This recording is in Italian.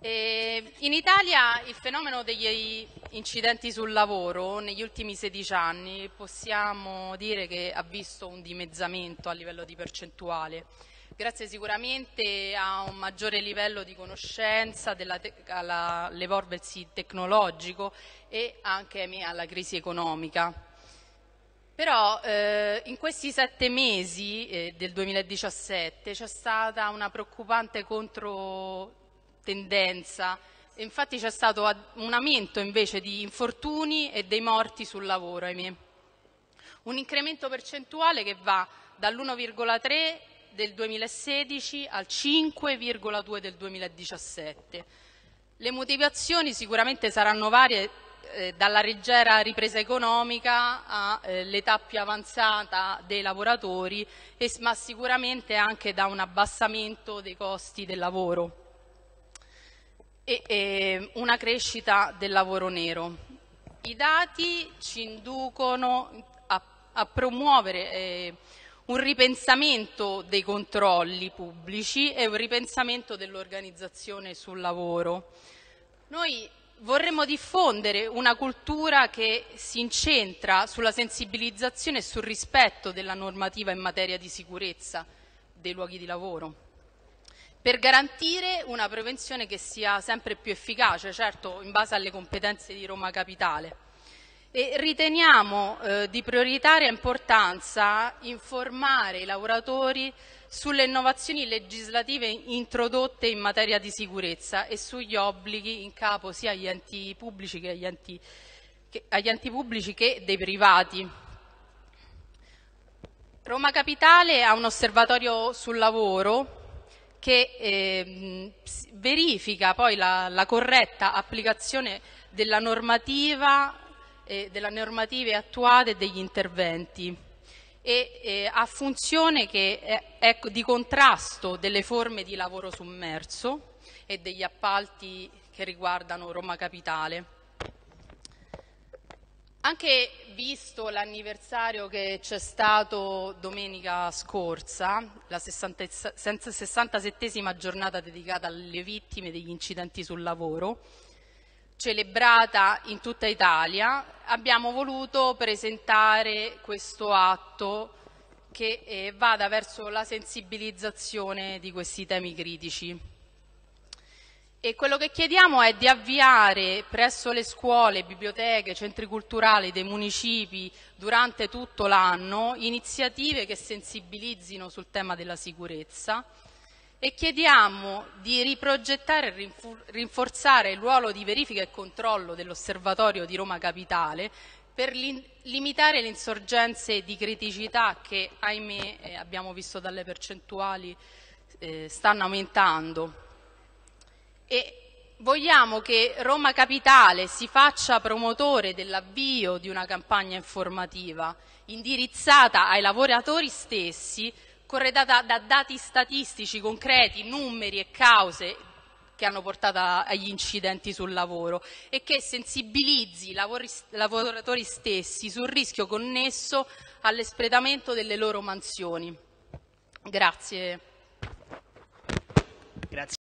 E in Italia il fenomeno degli incidenti sul lavoro negli ultimi 16 anni possiamo dire che ha visto un dimezzamento a livello di percentuale, grazie sicuramente a un maggiore livello di conoscenza, all'evolversi tecnologico e anche alla crisi economica. Però eh, in questi sette mesi eh, del 2017 c'è stata una preoccupante contro tendenza. Infatti c'è stato un aumento invece di infortuni e dei morti sul lavoro, ahimè. Un incremento percentuale che va dall'1,3 del 2016 al 5,2 del 2017. Le motivazioni sicuramente saranno varie, eh, dalla leggera ripresa economica all'età eh, più avanzata dei lavoratori, ma sicuramente anche da un abbassamento dei costi del lavoro e, e una crescita del lavoro nero. I dati ci inducono a, a promuovere eh, un ripensamento dei controlli pubblici e un ripensamento dell'organizzazione sul lavoro. Noi vorremmo diffondere una cultura che si incentra sulla sensibilizzazione e sul rispetto della normativa in materia di sicurezza dei luoghi di lavoro per garantire una prevenzione che sia sempre più efficace, certo in base alle competenze di Roma Capitale. E riteniamo eh, di prioritaria importanza informare i lavoratori sulle innovazioni legislative introdotte in materia di sicurezza e sugli obblighi in capo sia agli enti pubblici che agli enti, che, agli enti pubblici che dei privati. Roma Capitale ha un osservatorio sul lavoro che eh, verifica poi la, la, corretta applicazione della normativa, eh, della normative attuate e degli interventi e eh, ha funzione che è, è di contrasto delle forme di lavoro sommerso e degli appalti che riguardano Roma Capitale. Anche visto l'anniversario che c'è stato domenica scorsa, la 67esima giornata dedicata alle vittime degli incidenti sul lavoro, celebrata in tutta Italia, abbiamo voluto presentare questo atto che eh, vada verso la sensibilizzazione di questi temi critici. E quello che chiediamo è di avviare presso le scuole, biblioteche, centri culturali dei municipi durante tutto l'anno iniziative che sensibilizzino sul tema della sicurezza e chiediamo di riprogettare e rinforzare il ruolo di verifica e controllo dell'Osservatorio di Roma Capitale per limitare le insorgenze di criticità che, ahimè, eh, abbiamo visto dalle percentuali, eh, stanno aumentando e vogliamo che Roma Capitale si faccia promotore dell'avvio di una campagna informativa indirizzata ai lavoratori stessi, corredata da dati statistici concreti, numeri e cause che hanno portato agli incidenti sul lavoro e che sensibilizzi i lavoratori stessi sul rischio connesso all'espletamento delle loro mansioni. Grazie.